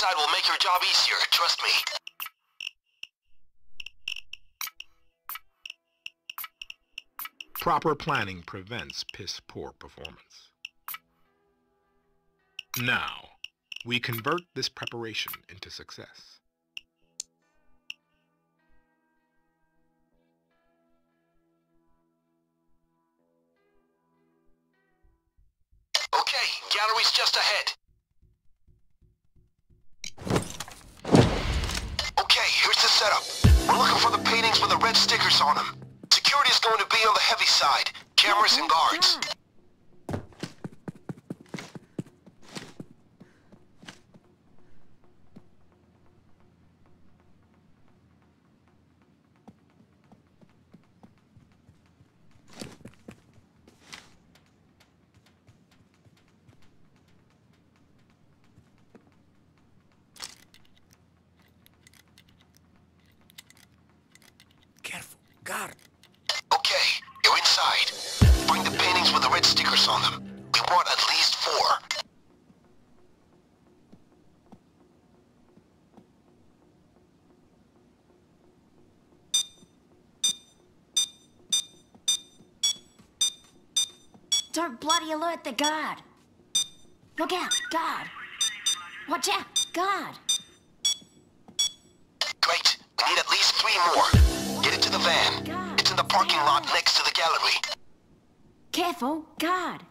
side will make your job easier, trust me. Proper planning prevents piss-poor performance. Now, we convert this preparation into success. Okay, gallery's just ahead. Setup. We're looking for the paintings with the red stickers on them. Security is going to be on the heavy side. Cameras and guards. Don't bloody alert the guard. Look out, guard. Watch out, guard. Great. We need at least three more. Get it to the van. Guard. It's in the parking lot next to the gallery. Careful, guard.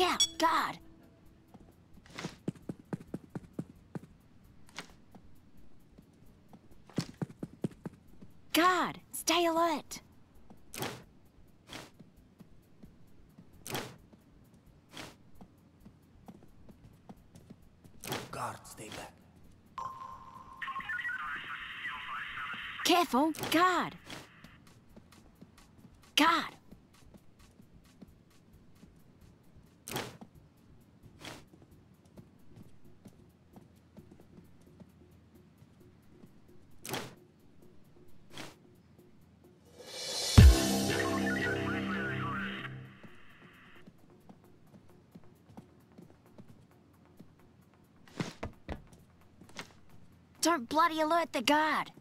Look out, guard. Guard, stay alert. Guard, stay back. Careful, guard. Don't bloody alert the guard.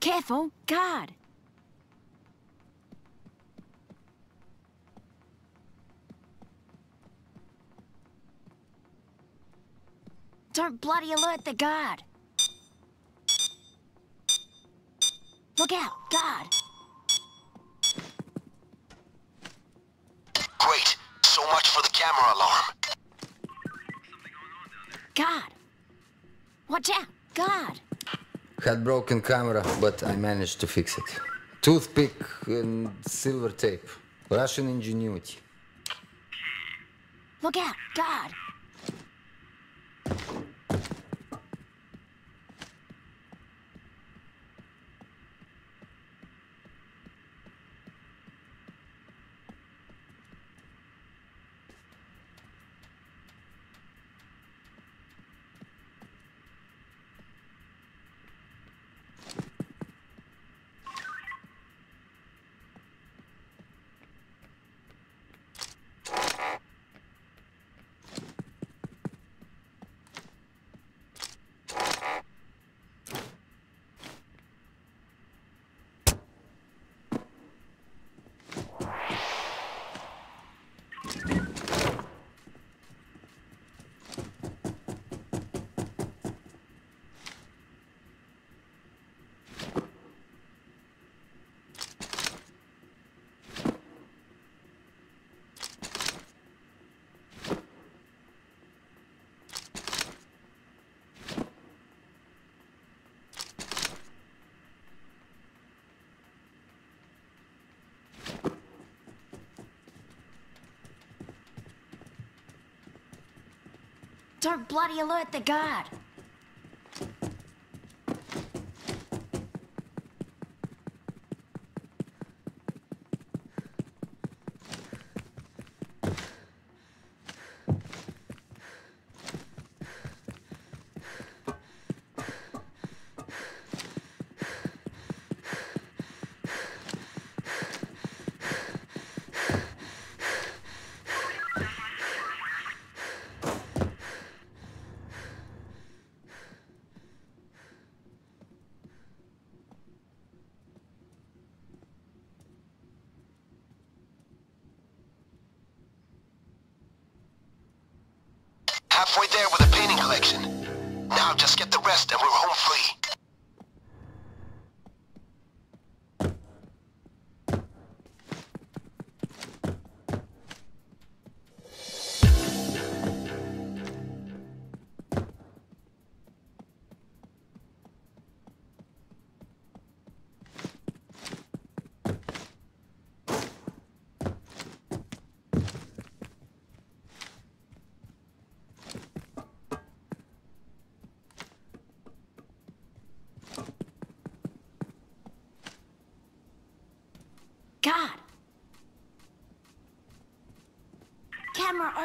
Careful, guard. Don't bloody alert the guard. Look out, guard. Watch out, guard. Had broken camera, but I managed to fix it. Toothpick and silver tape. Russian ingenuity. Look out, guard. Don't bloody alert the guard.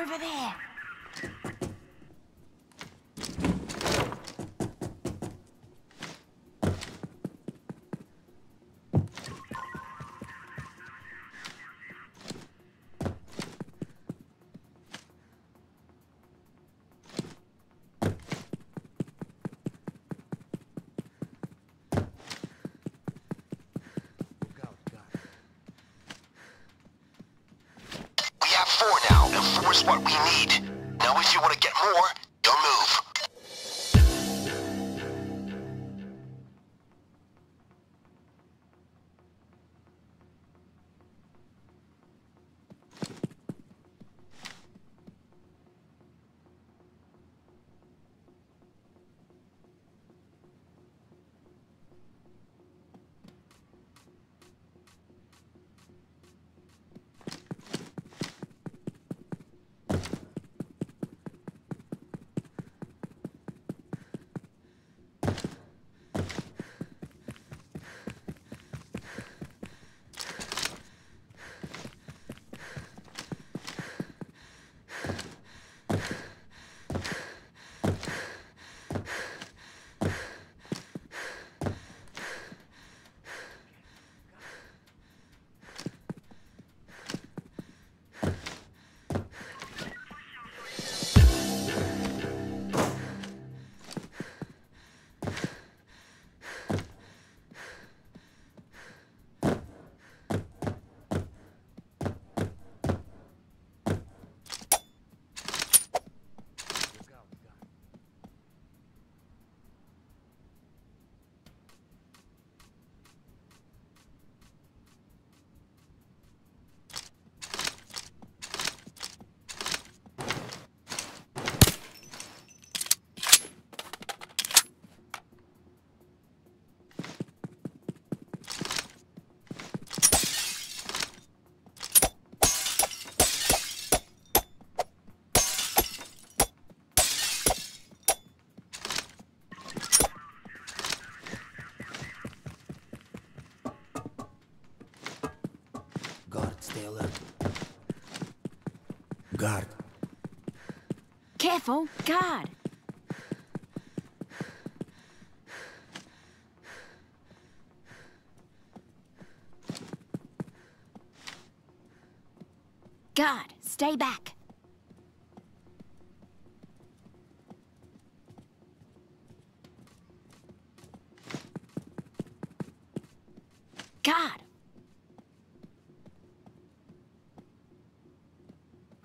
Over there! What we need. Now if you want to get more, Guard. Careful! Guard! Guard, stay back. Guard!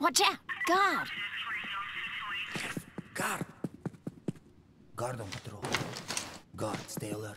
Watch out! Guard! Guard. Guard on patrol. Guard, stay alert.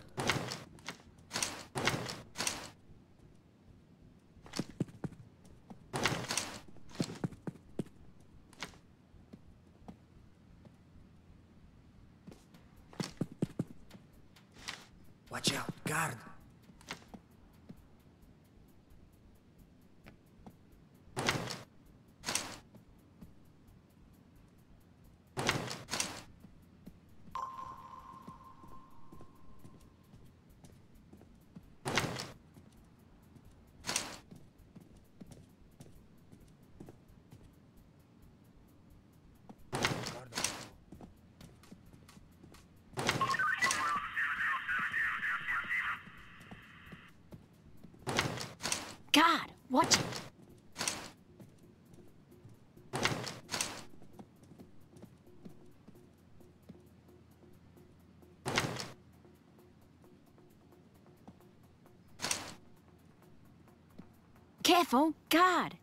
Careful, guard.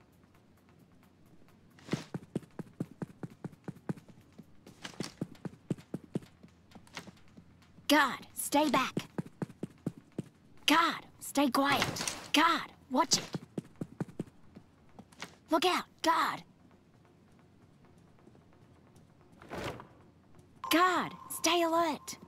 Guard, stay back. Guard, stay quiet. Guard, watch it. Look out, guard. Guard, stay alert.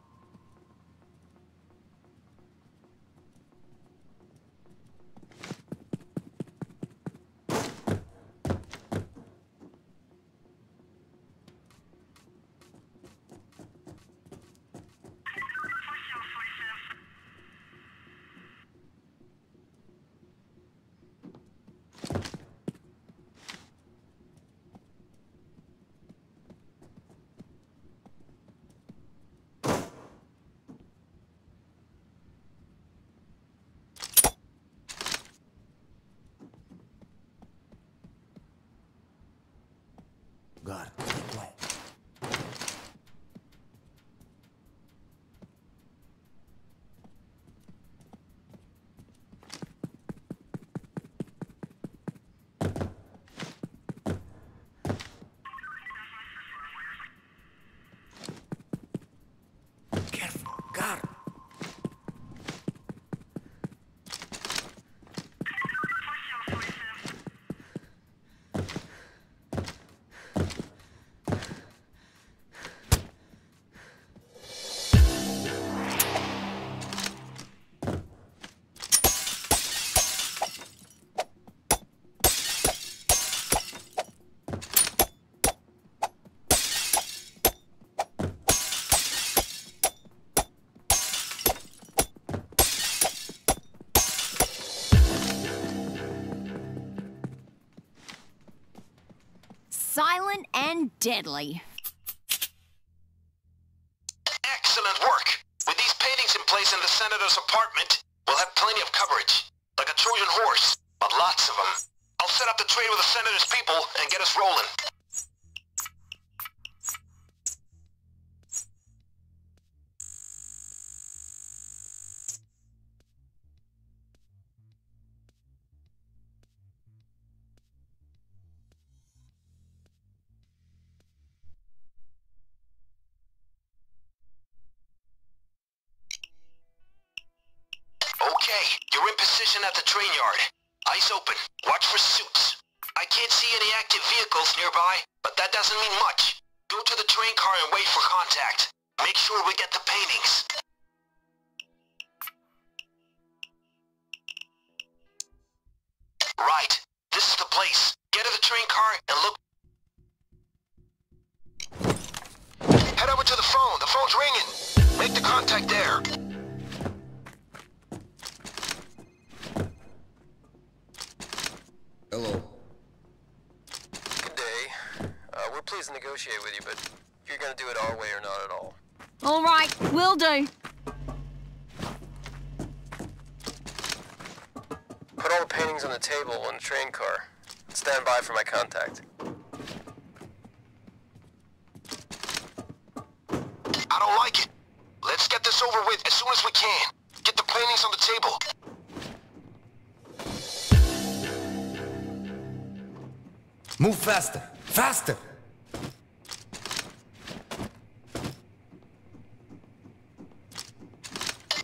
Silent and deadly. You're in position at the train yard. Eyes open. Watch for suits. I can't see any active vehicles nearby, but that doesn't mean much. Go to the train car and wait for contact. Make sure we get the paintings. Right. This is the place. Get to the train car and look... Head over to the phone. The phone's ringing. Make the contact there. Hello. Good day. Uh, we're pleased to negotiate with you, but if you're gonna do it our way or not at all. All right, we'll do. Put all the paintings on the table in the train car. Stand by for my contact. I don't like it. Let's get this over with as soon as we can. Get the paintings on the table. Move faster! Faster!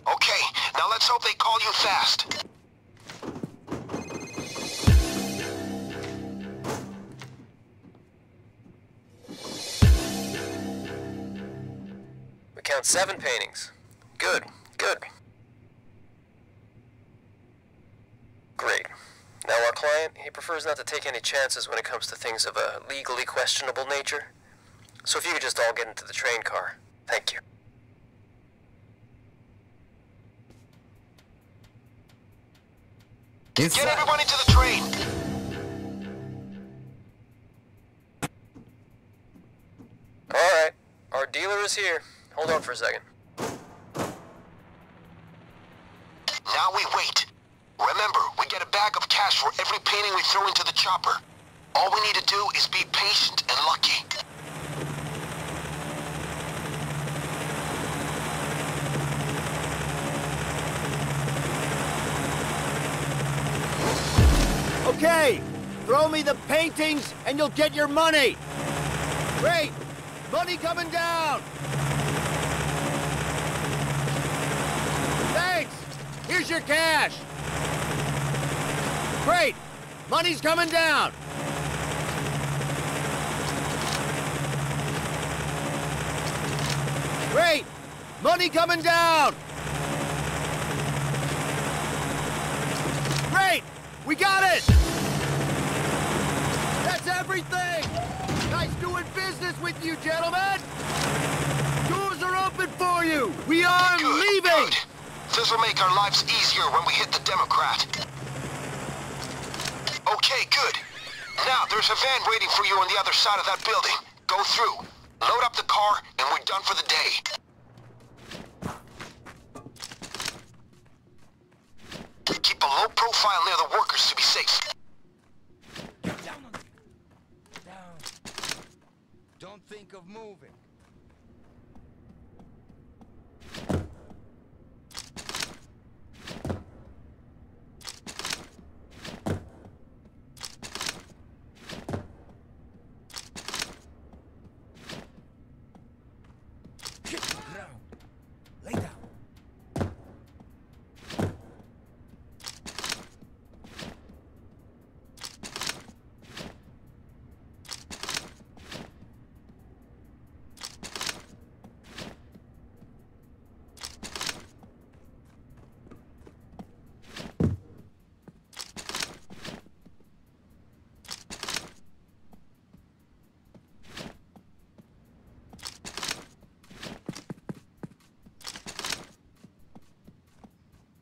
Okay, now let's hope they call you fast. We count seven paintings. Good, good. Great. Now our client, he prefers not to take any chances when it comes to things of a legally questionable nature. So if you could just all get into the train car. Thank you. Get Inside. everybody to the train. Alright, our dealer is here. Hold on for a second. Now we wait. Remember, we get a bag of cash for every painting we throw into the chopper. All we need to do is be patient and lucky. Okay, throw me the paintings and you'll get your money. Great, money coming down. Thanks, here's your cash. Great. Money's coming down. Great. Money coming down. Great. We got it. That's everything. Nice doing business with you, gentlemen. Doors are open for you. We are Good, leaving. good. This will make our lives easier when we hit the Democrat. Okay, good. Now, there's a van waiting for you on the other side of that building. Go through. Load up the car, and we're done for the day. Keep a low profile near the workers to be safe. Down. Down. Don't think of moving.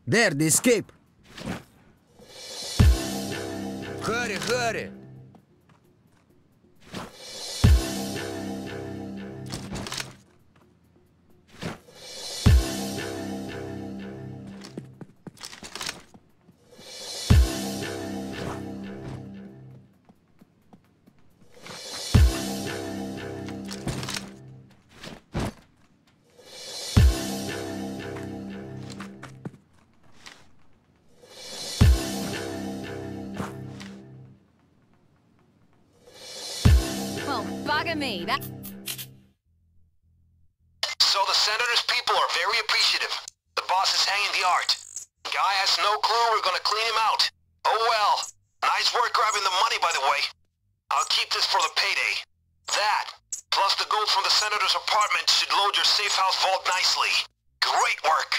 There, the escape. Hurry, hurry. Keep this for the payday. That, plus the gold from the senator's apartment should load your safe house vault nicely. Great work.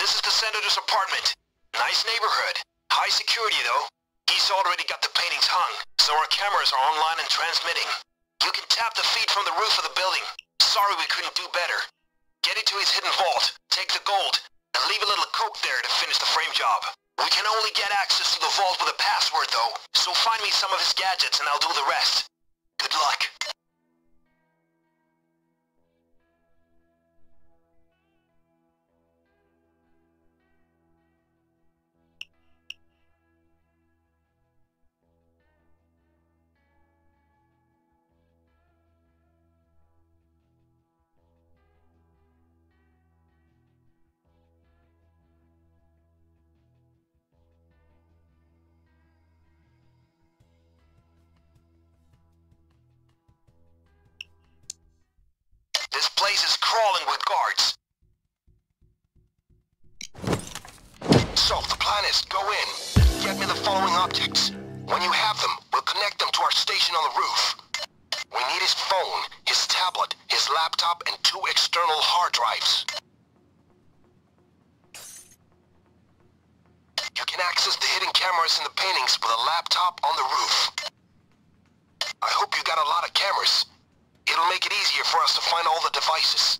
This is the senator's apartment. Nice neighborhood. High security, though. He's already got the paintings hung, so our cameras are online and transmitting. You can tap the feed from the roof of the building. Sorry we couldn't do better. Get into his hidden vault, take the gold, and leave a little coke there to finish the frame job. We can only get access to the vault with a password, though, so find me some of his gadgets and I'll do the rest. Good luck. The plan is go in, get me the following objects. When you have them, we'll connect them to our station on the roof. We need his phone, his tablet, his laptop, and two external hard drives. You can access the hidden cameras in the paintings with a laptop on the roof. I hope you got a lot of cameras. It'll make it easier for us to find all the devices.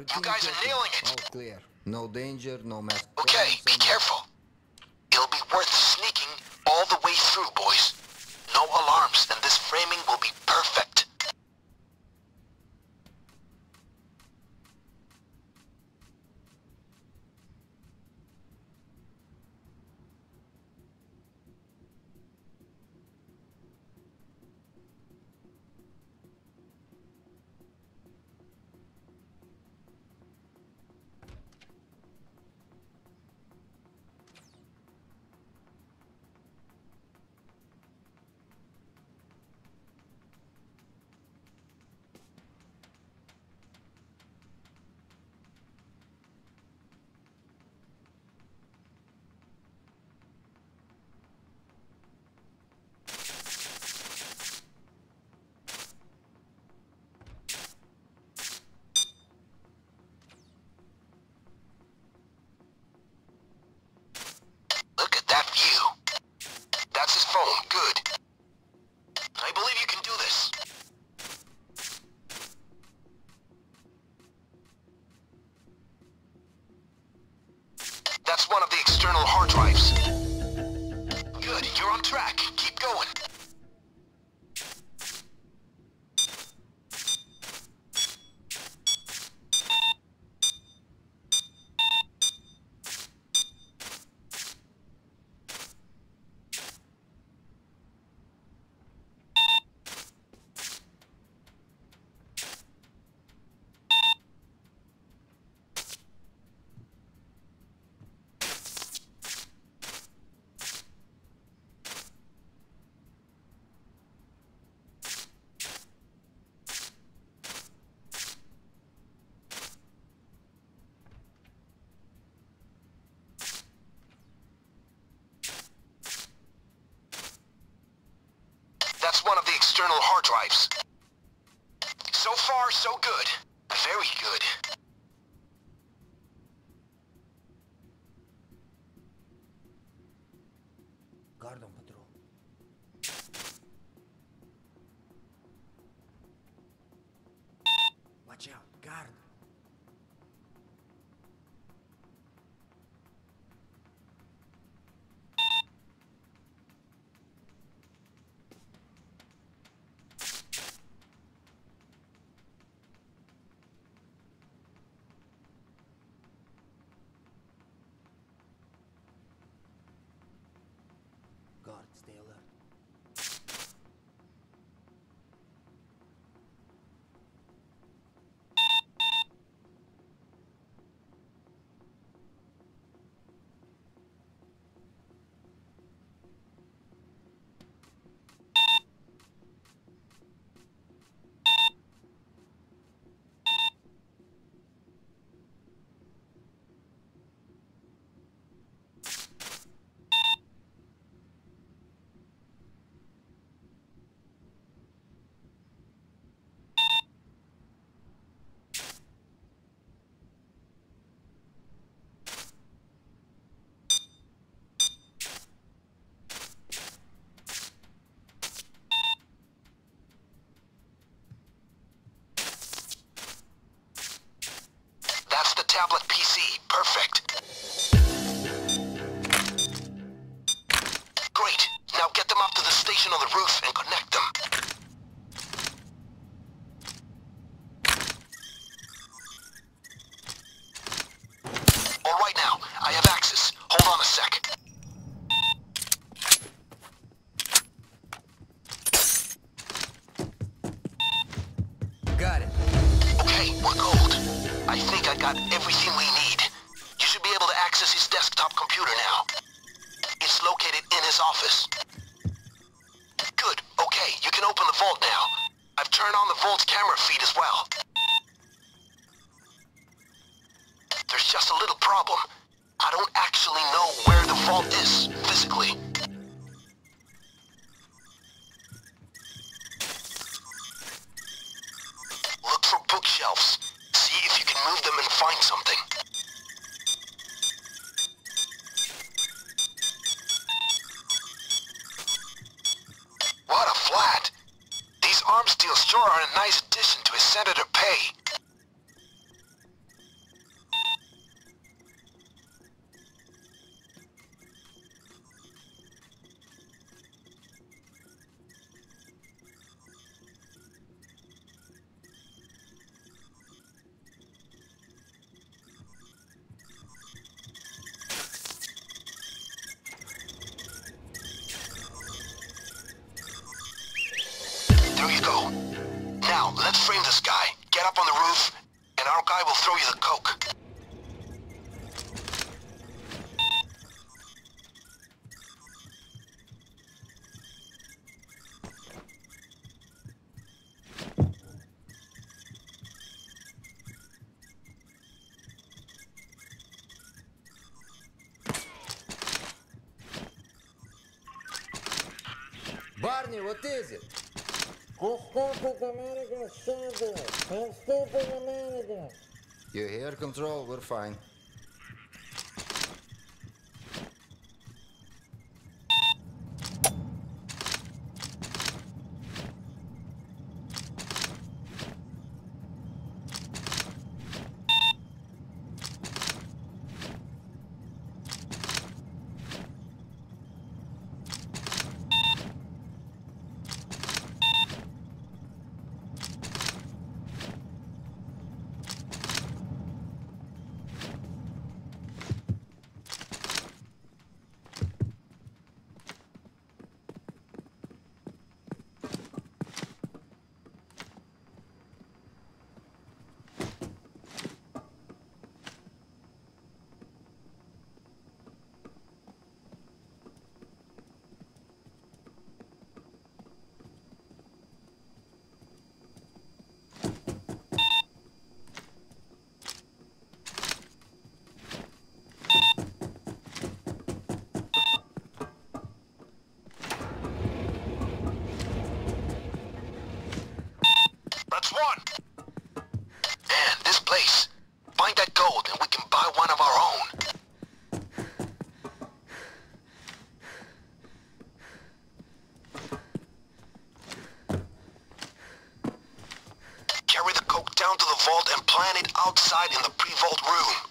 You guys are nailing it. All clear. No danger, no mess. Okay, be careful. It'll be worth That's one of the external hard drives. So far, so good. Very good. Guard on patrol. Watch out, guard. Steele sure are a nice addition to his senator pay. the. I'm still the manager. You hear control, we're fine. planet outside in the pre-vault room.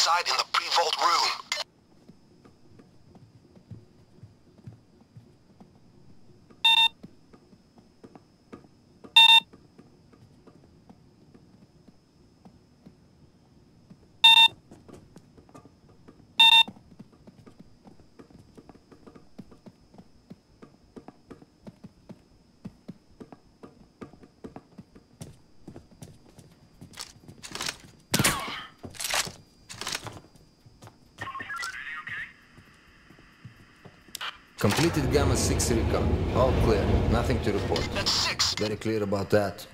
inside in the pre-vault room. Completed Gamma 6 recon. All clear. Nothing to report. That's six. Very clear about that.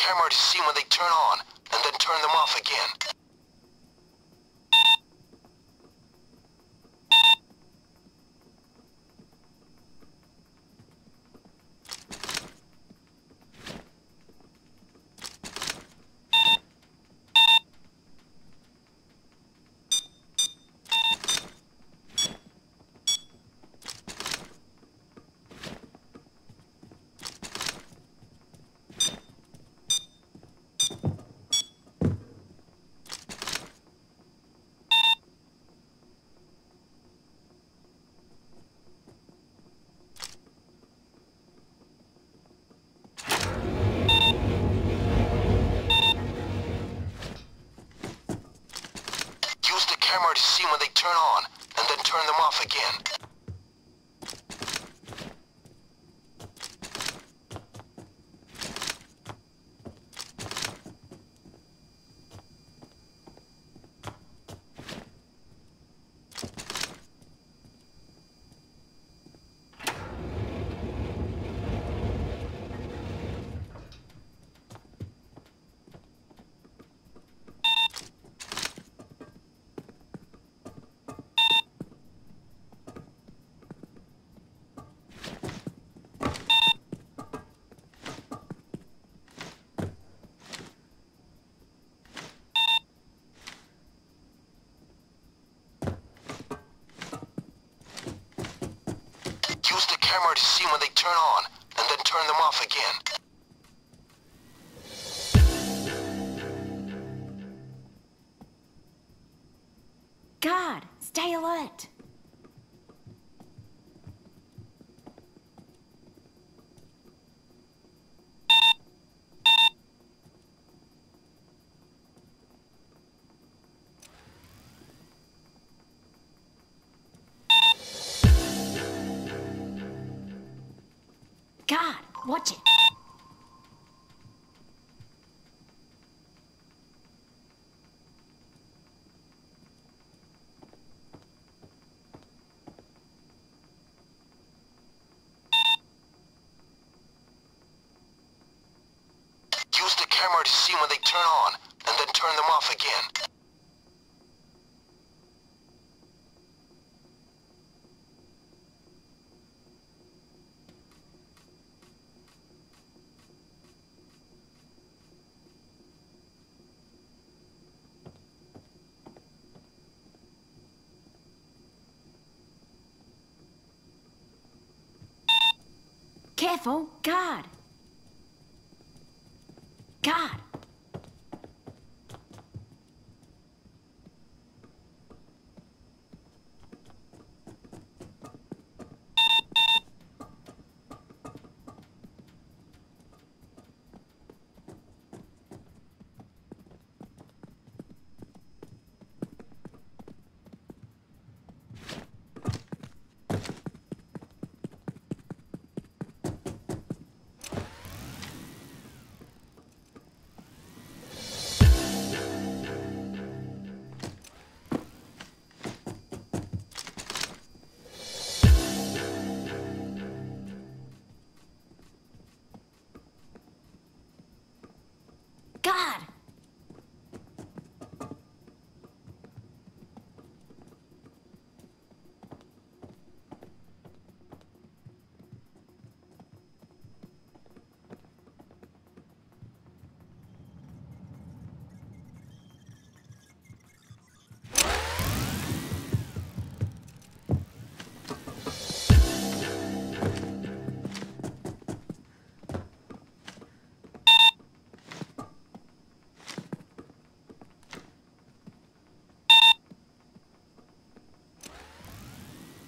camera to see when they turn on, and then turn them off again. hard to see when they turn on, and then turn them off again. Watch it. Use the camera to see when they turn on, and then turn them off again. Careful, God.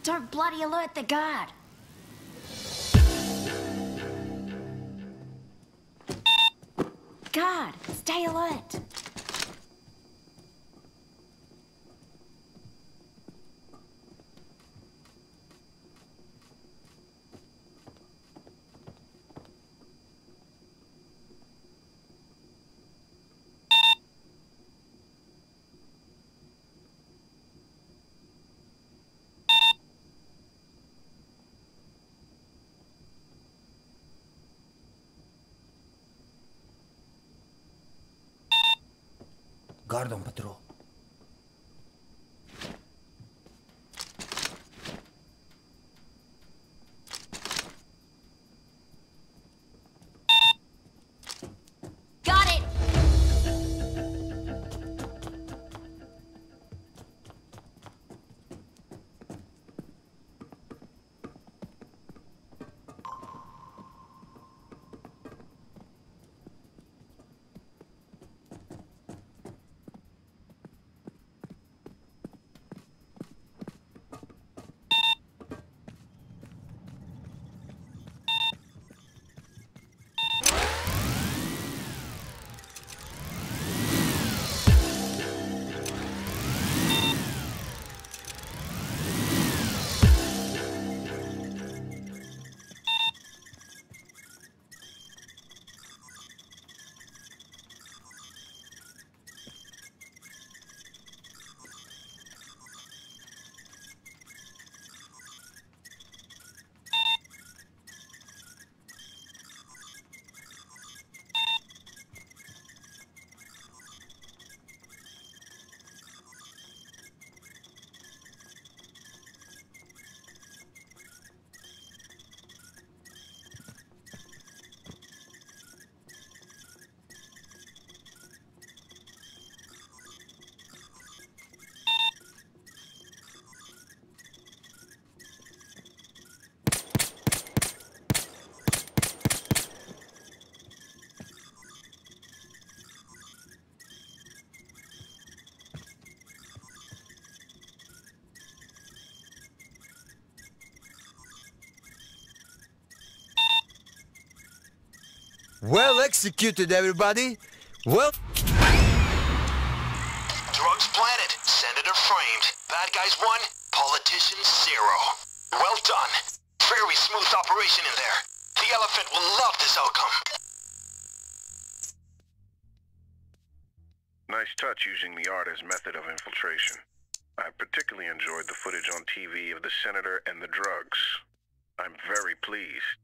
Don't bloody alert the guard. Guard, stay alert. Guard on patrol. Well executed, everybody. Well. Drugs planted, senator framed. Bad guys one, politicians zero. Well done. Very smooth operation in there. The elephant will love this outcome. Nice touch using the art as method of infiltration. I particularly enjoyed the footage on TV of the senator and the drugs. I'm very pleased.